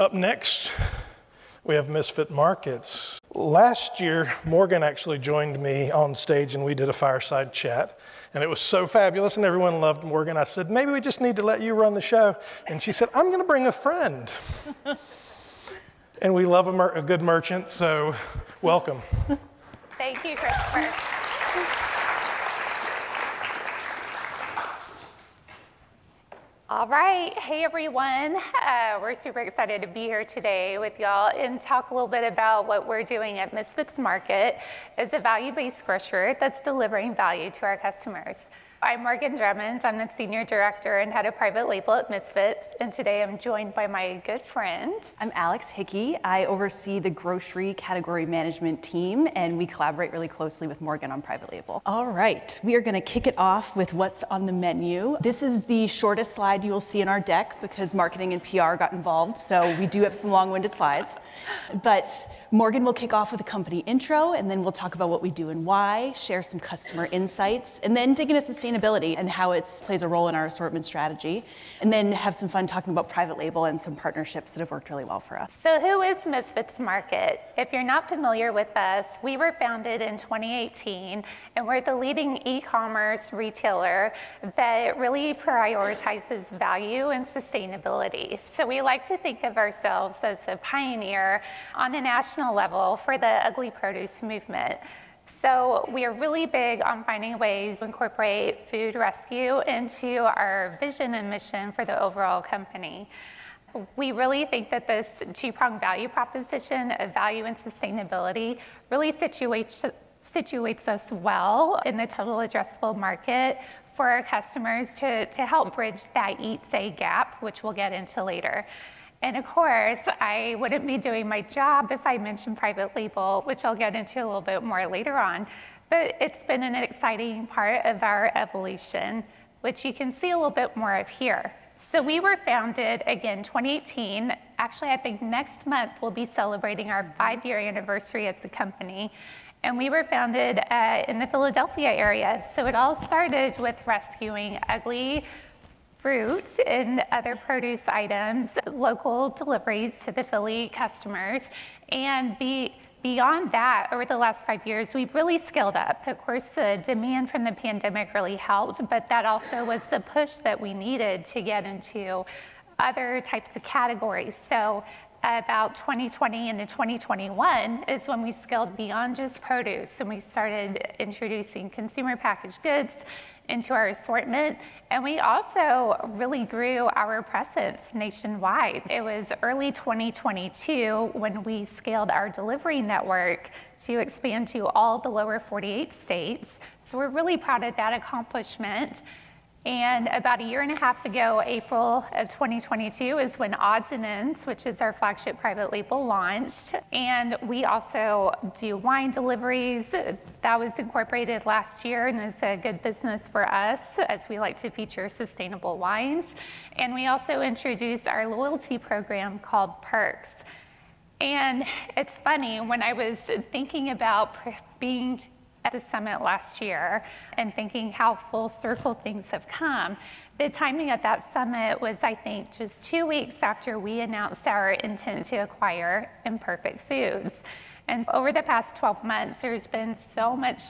Up next, we have Misfit Markets. Last year, Morgan actually joined me on stage and we did a fireside chat. And it was so fabulous and everyone loved Morgan. I said, maybe we just need to let you run the show. And she said, I'm going to bring a friend. and we love a, mer- a good merchant, so welcome. Thank you, Christopher. All right. Hey, everyone. Uh, we're super excited to be here today with y'all and talk a little bit about what we're doing at Misfits Market as a value-based grocer that's delivering value to our customers. I'm Morgan Drummond. I'm the Senior Director and Head of Private Label at Misfits, and today I'm joined by my good friend. I'm Alex Hickey. I oversee the grocery category management team, and we collaborate really closely with Morgan on Private Label. All right, we are gonna kick it off with what's on the menu. This is the shortest slide you will see in our deck because marketing and PR got involved, so we do have some long-winded slides. But Morgan will kick off with a company intro, and then we'll talk about what we do and why, share some customer insights, and then dig into sustainability and how it plays a role in our assortment strategy, and then have some fun talking about private label and some partnerships that have worked really well for us. So, who is Misfits Market? If you're not familiar with us, we were founded in 2018, and we're the leading e commerce retailer that really prioritizes value and sustainability. So, we like to think of ourselves as a pioneer on a national level for the ugly produce movement. So we are really big on finding ways to incorporate food rescue into our vision and mission for the overall company. We really think that this two-pronged value proposition of value and sustainability really situates, situates us well in the total addressable market for our customers to, to help bridge that eat-say gap, which we'll get into later. And of course, I wouldn't be doing my job if I mentioned private label, which I'll get into a little bit more later on. But it's been an exciting part of our evolution, which you can see a little bit more of here. So we were founded again 2018. Actually, I think next month we'll be celebrating our five-year anniversary as a company. And we were founded uh, in the Philadelphia area. So it all started with rescuing ugly fruit and other produce items, local deliveries to the Philly customers, and be, beyond that, over the last five years, we've really scaled up. Of course, the demand from the pandemic really helped, but that also was the push that we needed to get into other types of categories. So about 2020 into 2021 is when we scaled beyond just produce and we started introducing consumer packaged goods into our assortment. And we also really grew our presence nationwide. It was early 2022 when we scaled our delivery network to expand to all the lower 48 states. So we're really proud of that accomplishment. And about a year and a half ago, April of 2022, is when Odds and Ends, which is our flagship private label, launched. And we also do wine deliveries. That was incorporated last year and is a good business for us as we like to feature sustainable wines. And we also introduced our loyalty program called Perks. And it's funny, when I was thinking about being at the summit last year and thinking how full circle things have come. The timing at that summit was, I think, just two weeks after we announced our intent to acquire Imperfect Foods. And over the past 12 months, there's been so much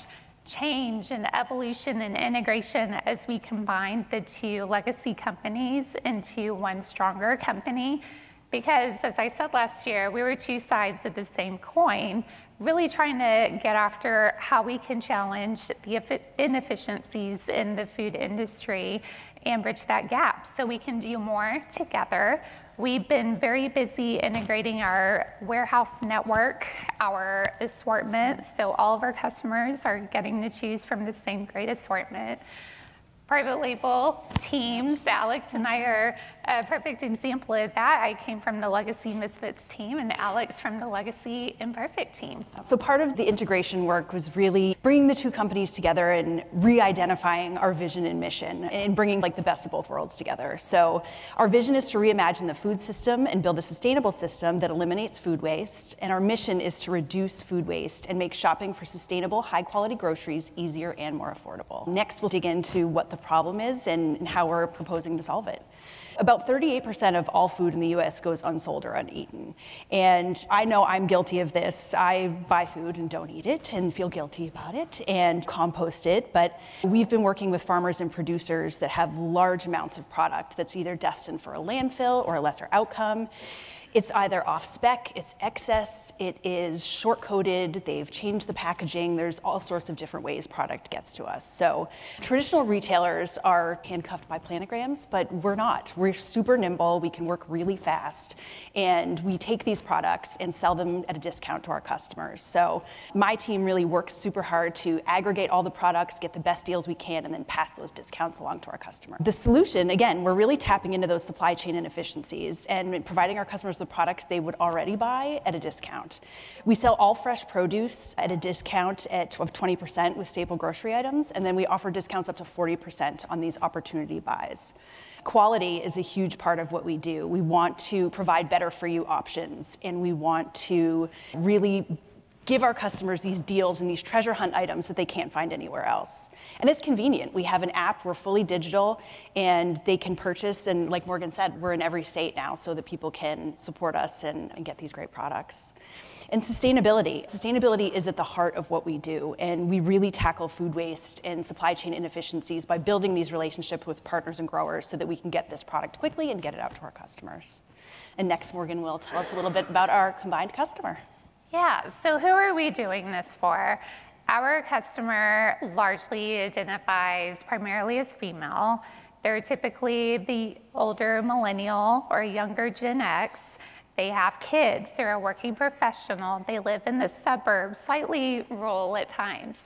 change and evolution and integration as we combined the two legacy companies into one stronger company. Because, as I said last year, we were two sides of the same coin, really trying to get after how we can challenge the inefficiencies in the food industry and bridge that gap so we can do more together. We've been very busy integrating our warehouse network, our assortment, so all of our customers are getting to choose from the same great assortment private label teams. Alex and I are a perfect example of that. I came from the Legacy Misfits team, and Alex from the Legacy Imperfect team. So, part of the integration work was really bringing the two companies together and re identifying our vision and mission and bringing like the best of both worlds together. So, our vision is to reimagine the food system and build a sustainable system that eliminates food waste. And our mission is to reduce food waste and make shopping for sustainable, high quality groceries easier and more affordable. Next, we'll dig into what the problem is and, how we're proposing to solve it. About 38% of all food in the US goes unsold or uneaten. And I know I'm guilty of this. I buy food and don't eat it and feel guilty about it and compost it. But we've been working with farmers and producers that have large amounts of product that's either destined for a landfill or a lesser outcome. It's either off spec, it's excess, it is short coded, they've changed the packaging, there's all sorts of different ways product gets to us. So traditional retailers are handcuffed by planograms, but we're not. We're super nimble, we can work really fast, and we take these products and sell them at a discount to our customers. So my team really works super hard to aggregate all the products, get the best deals we can, and then pass those discounts along to our customer. The solution, again, we're really tapping into those supply chain inefficiencies and providing our customers the products they would already buy at a discount. We sell all fresh produce at a discount at, of 20% with staple grocery items, and then we offer discounts up to 40% on these opportunity buys. Quality is a huge part of what we do. We want to provide better for you options, and we want to really give our customers these deals and these treasure hunt items that they can't find anywhere else. And it's convenient. We have an app, we're fully digital, and they can purchase. And like Morgan said, we're in every state now so that people can support us and, and get these great products. And sustainability. Sustainability is at the heart of what we do, and we really tackle food waste and supply chain inefficiencies by building these relationships with partners and growers so that we can get this product quickly and get it out to our customers. And next, Morgan will tell us a little bit about our combined customer. Yeah, so who are we doing this for? Our customer largely identifies primarily as female. They're typically the older millennial or younger Gen X. They have kids, they're a working professional, they live in the suburbs, slightly rural at times.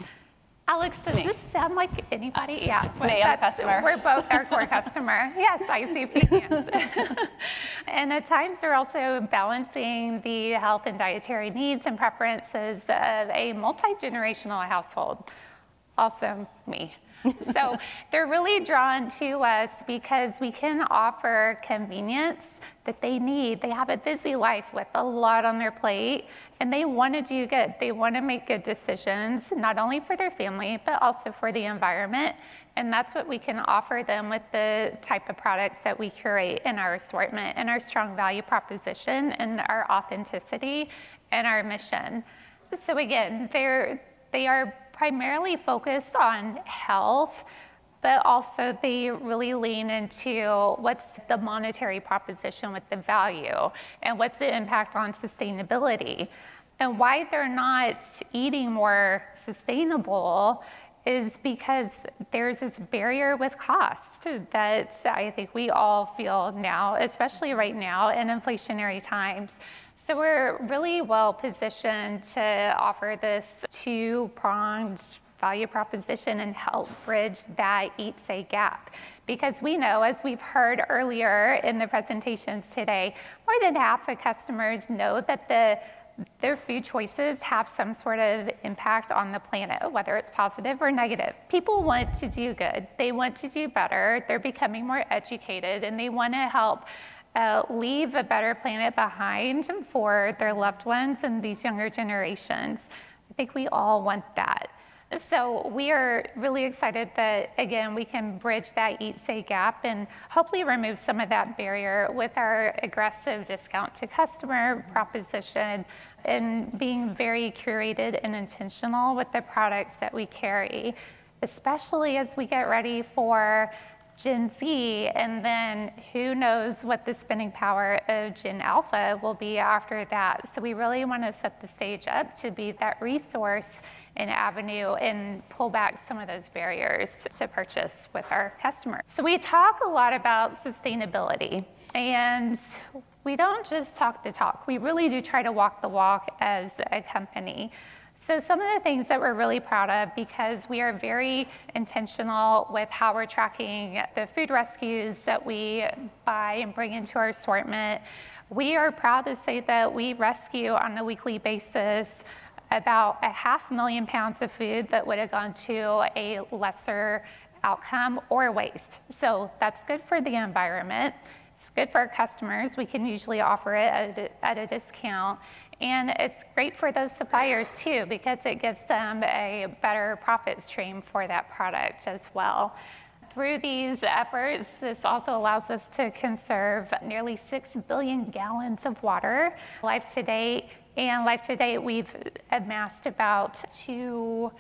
Alex, does this sound like anybody? Yeah, me, I'm a customer. We're both our core customer. Yes, I see hands. and at times they're also balancing the health and dietary needs and preferences of a multi-generational household. Also me so they're really drawn to us because we can offer convenience that they need. They have a busy life with a lot on their plate and they want to do good. They want to make good decisions, not only for their family, but also for the environment. And that's what we can offer them with the type of products that we curate in our assortment and our strong value proposition and our authenticity and our mission. So again, they're, they are primarily focused on health, but also they really lean into what's the monetary proposition with the value and what's the impact on sustainability. And why they're not eating more sustainable is because there's this barrier with cost that I think we all feel now, especially right now in inflationary times. So we're really well positioned to offer this two-pronged value proposition and help bridge that eat say gap because we know as we've heard earlier in the presentations today more than half of customers know that the their food choices have some sort of impact on the planet, whether it's positive or negative. People want to do good. They want to do better. They're becoming more educated and they want to help uh, leave a better planet behind for their loved ones and these younger generations. I think we all want that. So we are really excited that, again, we can bridge that eat, say gap and hopefully remove some of that barrier with our aggressive discount to customer proposition and being very curated and intentional with the products that we carry, especially as we get ready for Gen Z, and then who knows what the spending power of Gen Alpha will be after that. So we really want to set the stage up to be that resource and avenue and pull back some of those barriers to purchase with our customers. So we talk a lot about sustainability, and we don't just talk the talk. We really do try to walk the walk as a company. So some of the things that we're really proud of because we are very intentional with how we're tracking the food rescues that we buy and bring into our assortment. We are proud to say that we rescue on a weekly basis about a half million pounds of food that would have gone to a lesser outcome or waste. So that's good for the environment. It's good for our customers. We can usually offer it at a, at a discount. And it's great for those suppliers too because it gives them a better profit stream for that product as well. Through these efforts, this also allows us to conserve nearly 6 billion gallons of water life to date. And life to date, we've amassed about 2,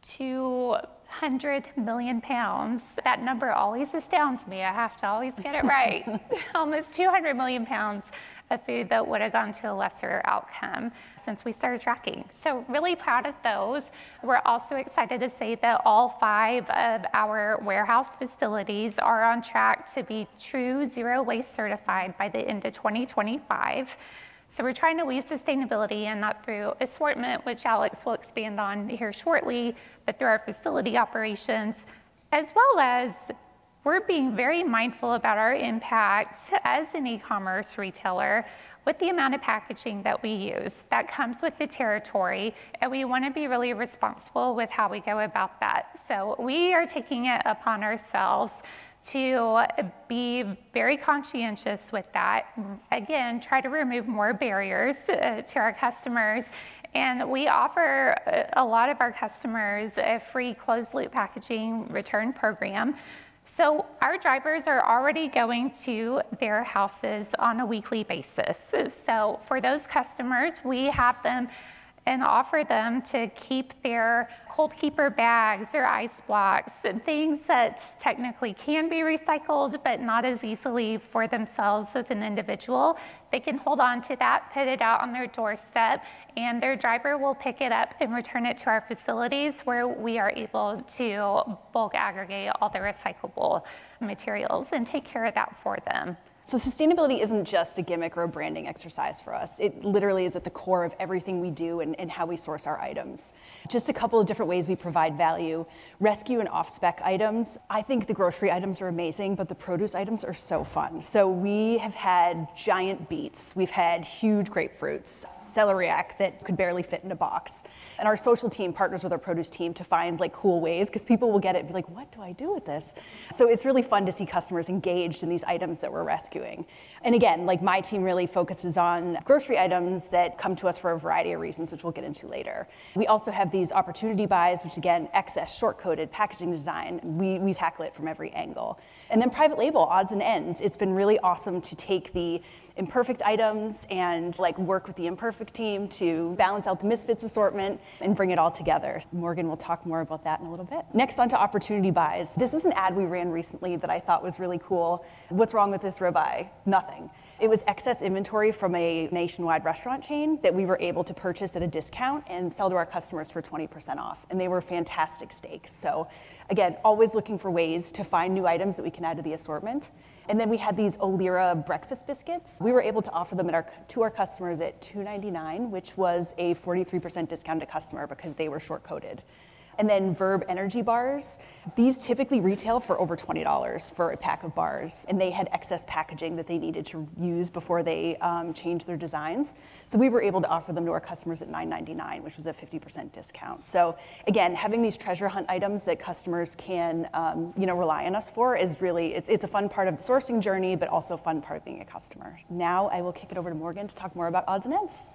2 100 million pounds. That number always astounds me. I have to always get it right. Almost 200 million pounds of food that would have gone to a lesser outcome since we started tracking. So, really proud of those. We're also excited to say that all five of our warehouse facilities are on track to be true zero waste certified by the end of 2025. So we're trying to weave sustainability in not through assortment, which Alex will expand on here shortly, but through our facility operations, as well as we're being very mindful about our impact as an e-commerce retailer with the amount of packaging that we use. That comes with the territory, and we want to be really responsible with how we go about that. So we are taking it upon ourselves to be very conscientious with that. Again, try to remove more barriers uh, to our customers. And we offer a lot of our customers a free closed loop packaging return program. So our drivers are already going to their houses on a weekly basis. So for those customers, we have them and offer them to keep their cold keeper bags, or ice blocks, and things that technically can be recycled, but not as easily for themselves as an individual. They can hold on to that, put it out on their doorstep, and their driver will pick it up and return it to our facilities where we are able to bulk aggregate all the recyclable materials and take care of that for them. So sustainability isn't just a gimmick or a branding exercise for us. It literally is at the core of everything we do and, and, how we source our items. Just a couple of different ways we provide value. Rescue and off-spec items. I think the grocery items are amazing, but the produce items are so fun. So we have had giant beets. We've had huge grapefruits, celeriac that could barely fit in a box. And our social team partners with our produce team to find like cool ways because people will get it and be like, what do I do with this? So it's really fun to see customers engaged in these items that we're rescuing rescuing. And again, like my team really focuses on grocery items that come to us for a variety of reasons, which we'll get into later. We also have these opportunity buys, which again, excess, short-coded, packaging design. We, we tackle it from every angle. And then private label, odds and ends. It's been really awesome to take the imperfect items and like work with the imperfect team to balance out the misfits assortment and bring it all together. Morgan will talk more about that in a little bit. Next on to opportunity buys. This is an ad we ran recently that I thought was really cool. What's wrong with this ribeye? Nothing. It was excess inventory from a nationwide restaurant chain that we were able to purchase at a discount and sell to our customers for 20% off. And they were fantastic steaks. So again, always looking for ways to find new items that we can add to the assortment. And then we had these Olira breakfast biscuits. We were able to offer them our, to our customers at $2.99, which was a 43% discount to customer because they were short coded. And then Verb energy bars. These typically retail for over $20 for a pack of bars, and they had excess packaging that they needed to use before they um, changed their designs. So we were able to offer them to our customers at $9.99, which was a 50% discount. So again, having these treasure hunt items that customers can um, you know, rely on us for is really, it's, it's a fun part of the sourcing journey, but also a fun part of being a customer. Now I will kick it over to Morgan to talk more about odds and ends.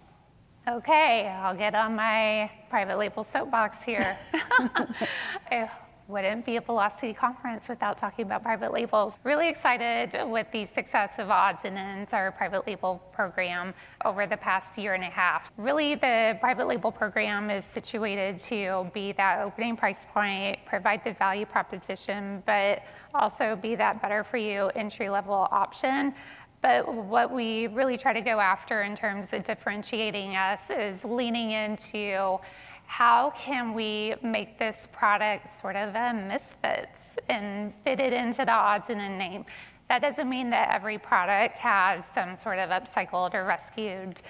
Okay, I'll get on my private label soapbox here. it wouldn't be a Velocity conference without talking about private labels. Really excited with the success of Odds and Ends, our private label program, over the past year and a half. Really, the private label program is situated to be that opening price point, provide the value proposition, but also be that better for you entry level option. But what we really try to go after in terms of differentiating us is leaning into how can we make this product sort of a misfits and fit it into the odds and a name. That doesn't mean that every product has some sort of upcycled or rescued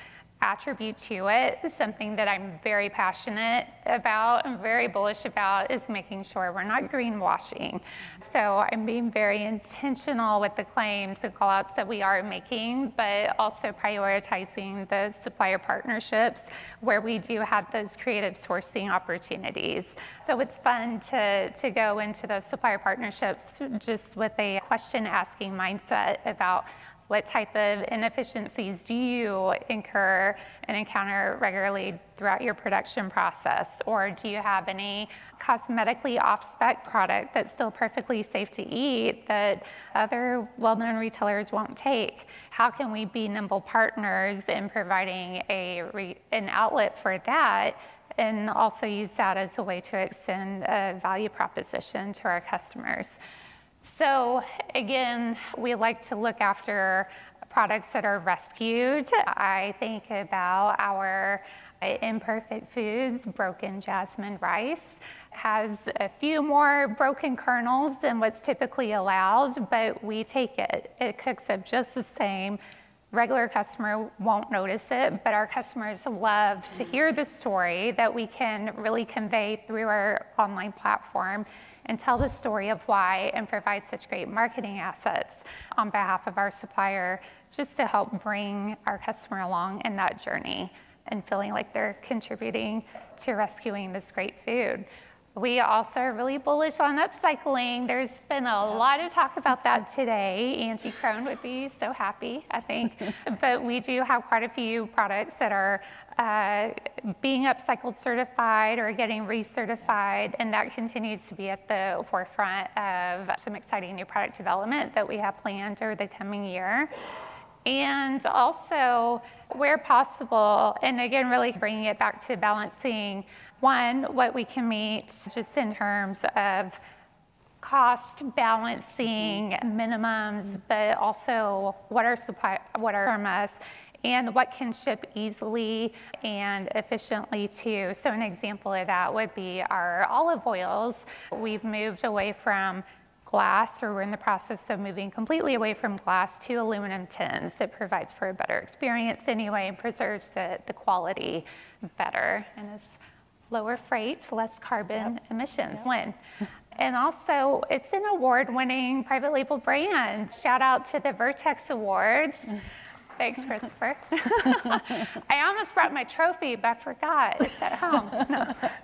attribute to it, something that I'm very passionate about and very bullish about is making sure we're not greenwashing. So I'm being very intentional with the claims and callouts that we are making, but also prioritizing the supplier partnerships where we do have those creative sourcing opportunities. So it's fun to, to go into those supplier partnerships just with a question asking mindset about What type of inefficiencies do you incur and encounter regularly throughout your production process? Or do you have any cosmetically off-spec product that's still perfectly safe to eat that other well-known retailers won't take? How can we be nimble partners in providing a an outlet for that and also use that as a way to extend a value proposition to our customers? So again, we like to look after products that are rescued. I think about our Imperfect Foods broken jasmine rice has a few more broken kernels than what's typically allowed, but we take it. It cooks up just the same. Regular customer won't notice it, but our customers love to hear the story that we can really convey through our online platform and tell the story of why and provide such great marketing assets on behalf of our supplier just to help bring our customer along in that journey and feeling like they're contributing to rescuing this great food. We also are really bullish on upcycling. There's been a lot of talk about that today. Angie Crone would be so happy, I think. but we do have quite a few products that are uh, being upcycled certified or getting recertified, and that continues to be at the forefront of some exciting new product development that we have planned over the coming year. And also, where possible, and again, really bringing it back to balancing one, what we can meet just in terms of cost balancing minimums, but also what are supply, what are from us, and what can ship easily and efficiently too. So an example of that would be our olive oils. We've moved away from glass, or we're in the process of moving completely away from glass to aluminum tins. It provides for a better experience anyway and preserves the, the quality better and lower freight, less carbon yep. emissions. Yep. And also, it's an award winning private label brand. Shout out to the Vertex Awards. Mm. Thanks, Christopher. I almost brought my trophy, but I forgot. It's at home. No.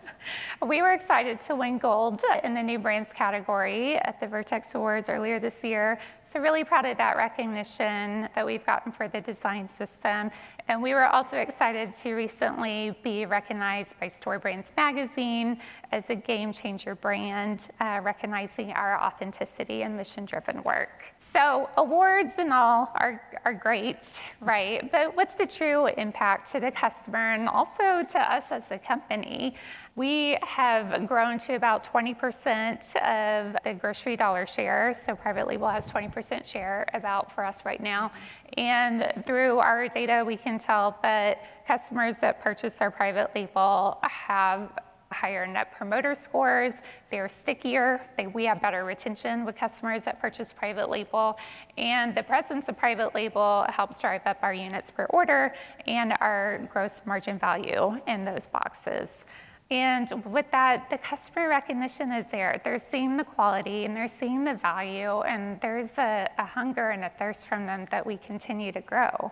We were excited to win gold in the new brands category at the Vertex Awards earlier this year. So really proud of that recognition that we've gotten for the design system. And we were also excited to recently be recognized by Store Brands Magazine as a game changer brand, uh, recognizing our authenticity and mission driven work. So awards and all are, are great, right? But what's the true impact to the customer and also to us as a company? We have grown to about 20% of the grocery dollar share. So private label has 20% share about for us right now. And through our data, we can tell that customers that purchase our private label have higher net promoter scores, they're stickier, they, we have better retention with customers that purchase private label, and the presence of private label helps drive up our units per order and our gross margin value in those boxes. And with that, the customer recognition is there. They're seeing the quality and they're seeing the value, and there's a, a, hunger and a thirst from them that we continue to grow,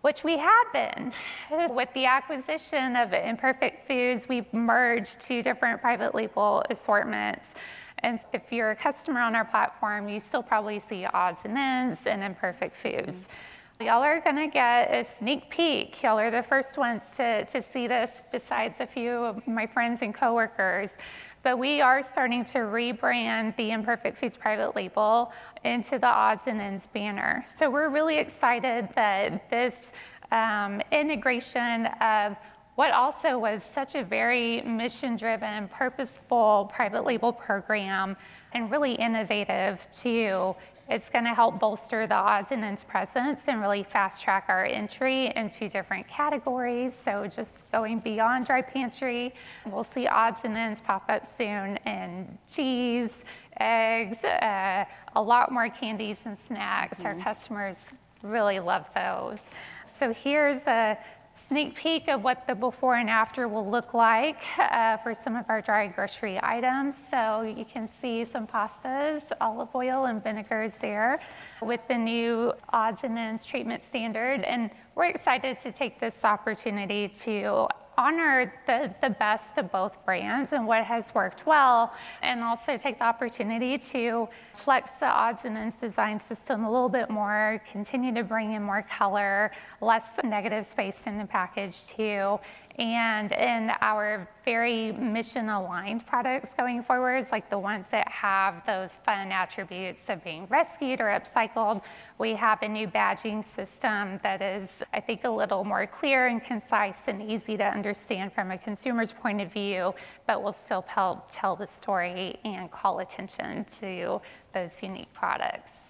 which we have been. With the acquisition of Imperfect Foods, we've merged two different private label assortments. And if you're a customer on our platform, you still probably see odds and ends and Imperfect Foods. Mm-hmm. Y'all are gonna get a sneak peek. Y'all are the first ones to, to see this besides a few of my friends and coworkers. But we are starting to rebrand the Imperfect Foods private label into the odds and ends banner. So we're really excited that this um, integration of what also was such a very mission driven, purposeful private label program and really innovative too it's going to help bolster the odds and ends presence and really fast track our entry into different categories. So just going beyond dry pantry, we'll see odds and ends pop up soon in cheese, eggs, uh, a lot more candies and snacks. Mm-hmm. Our customers really love those. So here's a sneak peek of what the before and after will look like uh, for some of our dry grocery items. So you can see some pastas, olive oil and vinegars there with the new odds and ends treatment standard. And we're excited to take this opportunity to honor the, the best of both brands and what has worked well, and also take the opportunity to flex the odds and ends design system a little bit more, continue to bring in more color, less negative space in the package too, and in our very mission aligned products going forwards, like the ones that have those fun attributes of being rescued or upcycled, we have a new badging system that is, I think, a little more clear and concise and easy to understand from a consumer's point of view, but will still help tell the story and call attention to those unique products.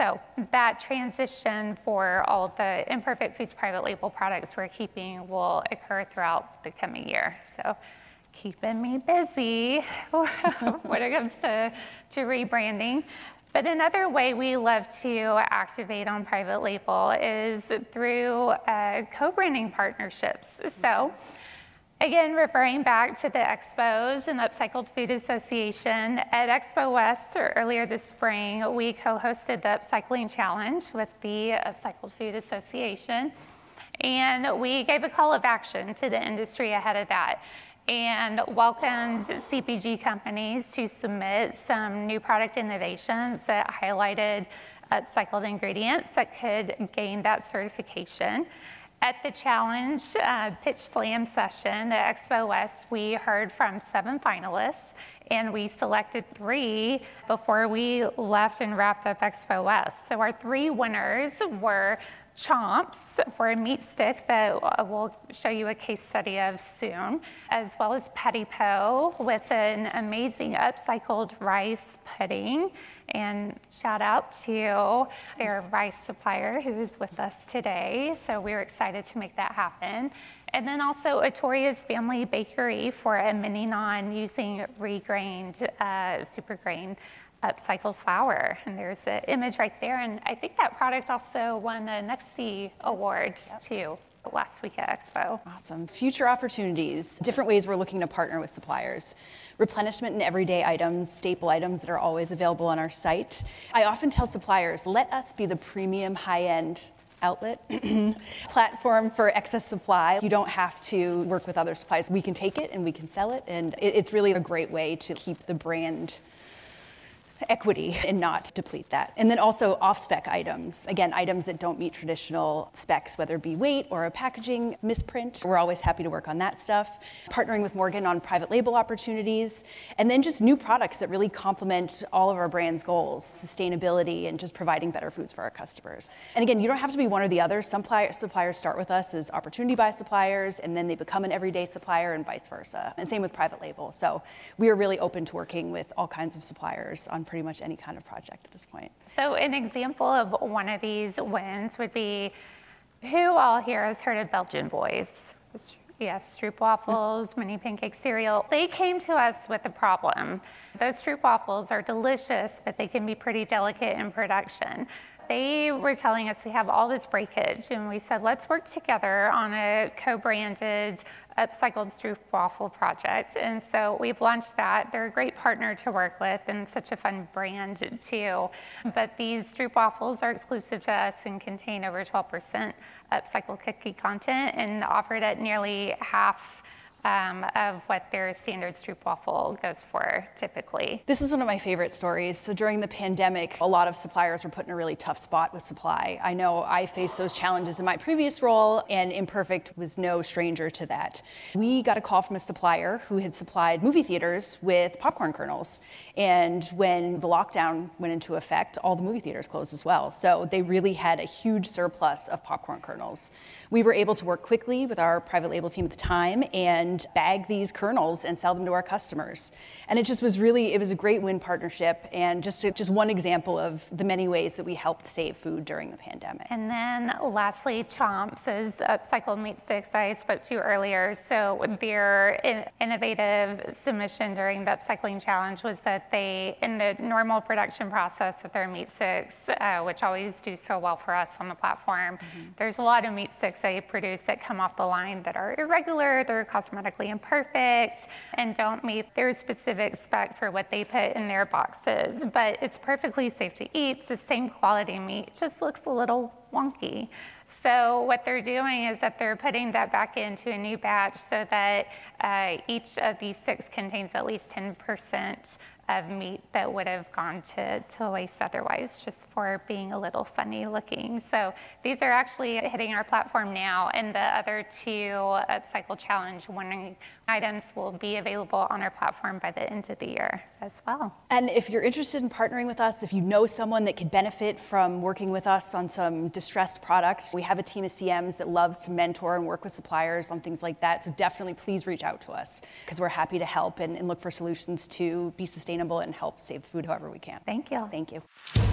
So that transition for all the Imperfect Foods private label products we're keeping will occur throughout the coming year. So keeping me busy when it comes to, to rebranding. But another way we love to activate on private label is through uh, co-branding partnerships. So Again, referring back to the expos and Upcycled Food Association, at Expo West earlier this spring, we co-hosted the Upcycling Challenge with the Upcycled Food Association. And we gave a call of action to the industry ahead of that and welcomed CPG companies to submit some new product innovations that highlighted upcycled ingredients that could gain that certification. At the challenge uh, pitch slam session at Expo West, we heard from seven finalists and we selected three before we left and wrapped up Expo West. So our three winners were Chomps for a meat stick that we'll show you a case study of soon, as well as Petit Pot with an amazing upcycled rice pudding. And shout out to their rice supplier who's with us today. So we are excited to make that happen. And then also Atoria's Family Bakery for a mini naan using regrained uh, super grain upcycled flour. And there's an image right there. And I think that product also won a NEXTY award yep. too last week at Expo. Awesome. Future opportunities, different ways we're looking to partner with suppliers. Replenishment and everyday items, staple items that are always available on our site. I often tell suppliers, let us be the premium high-end outlet platform for excess supply. You don't have to work with other suppliers. We can take it and we can sell it, and it's really a great way to keep the brand equity and not deplete that. And then also off-spec items. Again, items that don't meet traditional specs, whether it be weight or a packaging misprint. We're always happy to work on that stuff. Partnering with Morgan on private label opportunities. And then just new products that really complement all of our brand's goals, sustainability and just providing better foods for our customers. And again, you don't have to be one or the other. Some suppliers start with us as opportunity buy suppliers and then they become an everyday supplier and vice versa. And same with private label. So we are really open to working with all kinds of suppliers on pretty much any kind of project at this point. So an example of one of these wins would be, who all here has heard of Belgian Boys? Yes, stroopwafels, mini pancake cereal. They came to us with a problem. Those stroopwafels are delicious, but they can be pretty delicate in production they were telling us we have all this breakage, and we said, let's work together on a co-branded upcycled stroopwafel project. And so we've launched that. They're a great partner to work with and such a fun brand too. But these stroopwafels are exclusive to us and contain over 12% upcycled cookie content and offered at nearly half um, of what their standard stroopwafel goes for typically. This is one of my favorite stories. So during the pandemic, a lot of suppliers were put in a really tough spot with supply. I know I faced those challenges in my previous role, and Imperfect was no stranger to that. We got a call from a supplier who had supplied movie theaters with popcorn kernels. And when the lockdown went into effect, all the movie theaters closed as well. So they really had a huge surplus of popcorn kernels. We were able to work quickly with our private label team at the time and and bag these kernels and sell them to our customers. And it just was really, it was a great win partnership and just, just one example of the many ways that we helped save food during the pandemic. And then lastly, Chomps is upcycled meat sticks I spoke to earlier. So their innovative submission during the upcycling challenge was that they, in the normal production process of their meat sticks, uh, which always do so well for us on the platform, mm-hmm. there's a lot of meat sticks they produce that come off the line that are irregular, they're imperfect and don't meet their specific spec for what they put in their boxes. But it's perfectly safe to eat. It's the same quality meat. It just looks a little wonky. So what they're doing is that they're putting that back into a new batch so that uh, each of these six contains at least 10% of meat that would have gone to, to waste otherwise just for being a little funny looking. So these are actually hitting our platform now and the other two uh, Upcycle Challenge winning items will be available on our platform by the end of the year as well. And if you're interested in partnering with us, if you know someone that could benefit from working with us on some distressed products, we have a team of CMs that loves to mentor and work with suppliers on things like that. So definitely please reach out to us because we're happy to help and, and look for solutions to be sustainable and help save food however we can. Thank you. Thank you.